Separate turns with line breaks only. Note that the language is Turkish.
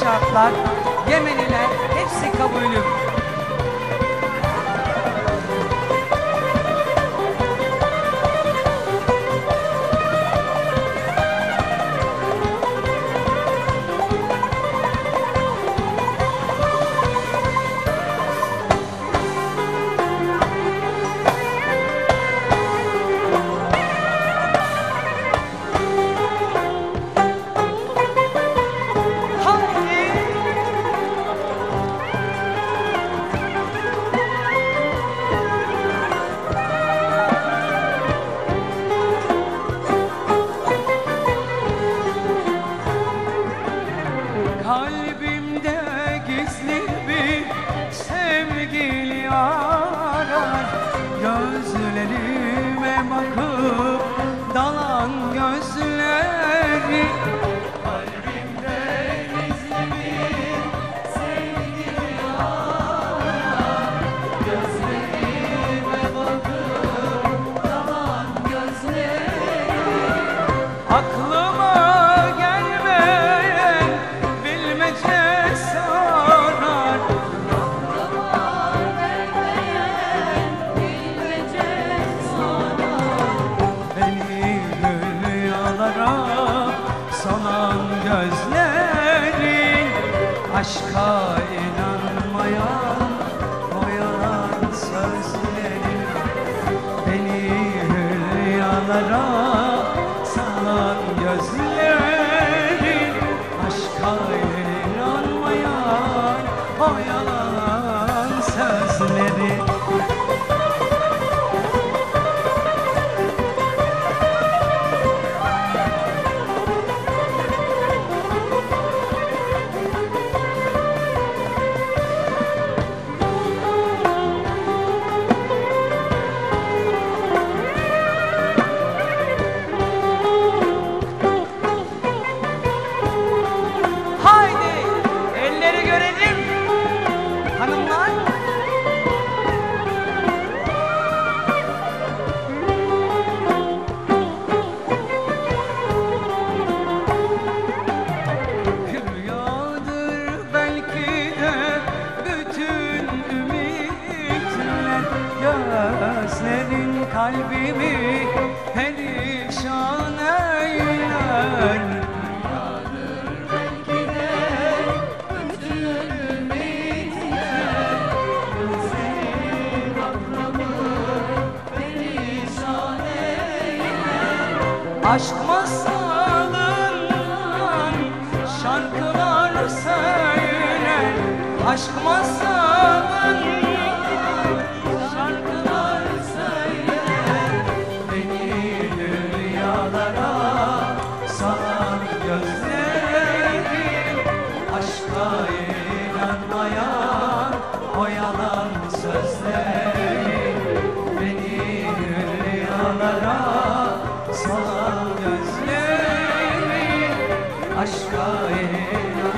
şartlar, Yemeniler hepsi kabulüm. Bakıp dalan gözleri Kalbimde gizli bir sevgili arar Gözlerime bakıp dalan gözleri. Aklıma salan gözlerin Aşka inanmayan o yalan sözlerin Beni rüyalara salan gözlerin Kalbimi perişan eyler. Aşk masalından şarkılar söyler. Aşk masalından yalan sözlerim Beni rüyalara salan gözlerim Aşka inanmayan